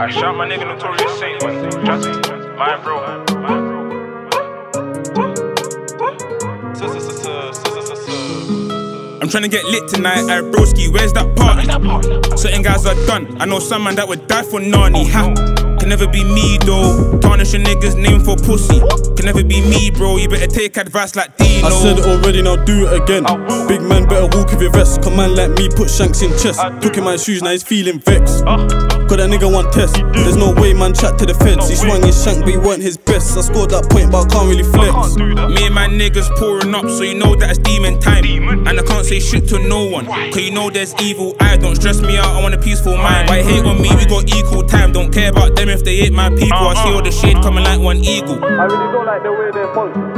I shot my nigga Notorious Saint. Just mine, bro. I'm trying to get lit tonight at Broski, where's that party? Certain guys are done. I know some man that would die for Nani. Ha. Can never be me though. Tarnish a nigga's name for pussy. Can never be me, bro. You better take advice like Dino. I said it already, now do it again. Big man better walk with your vest. Come man like me, put shanks in chest. Took in my shoes, now he's feeling vexed. Got that nigga one test. There's no way man chat to the fence. He swung his shank, but he weren't his best. I scored that point, but I can't really flex. Uh-huh. Me and my niggas pouring up, so you know that it's demon time. And I can't say shit to no one, cause you know there's evil eyes. Don't stress me out, I want a peaceful mind. Why hate on me? We got equal time. Don't care about them if they ain't my people. I see all the shade coming like one eagle. I really don't like the way they function.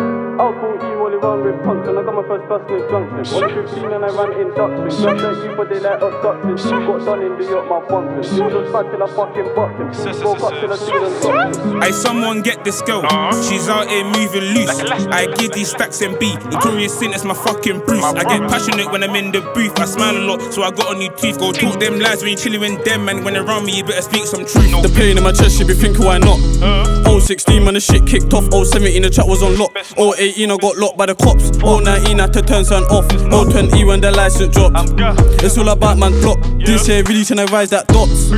Run with I got my first bus in Junction. Only 15 and I ran in Duxton. Just like you, but they like abducting. Got done in New York, my function. You was bad till I fucking bucked him. Woke up till I seen them something. I someone get this girl, she's out here moving loose. I give these stacks and beat. Notorious sin is my fucking Bruce. I get passionate when I'm in the booth. I smile a lot, so I got a new teeth. Go talk them lies when you chilling with them, man. When around me, you better speak some truth. The pain in my chest, you be thinking why not? 016 man, the shit kicked off. 017 the chat was on lock. 018 I got locked by the cops. 019 had to turn something off. 020 when the license dropped. It's all about man block. This year really trying to rise that dots.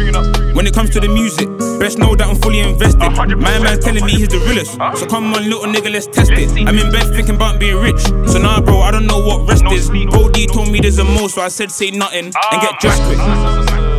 When it comes to the music, best know that I'm fully invested. My man's telling me he's the realest. So come on, little nigga, let's test it. I'm in bed thinking about being rich. So now, bro, I don't know what rest is. Bro D told me there's a more, so I said say nothing and get dressed quick.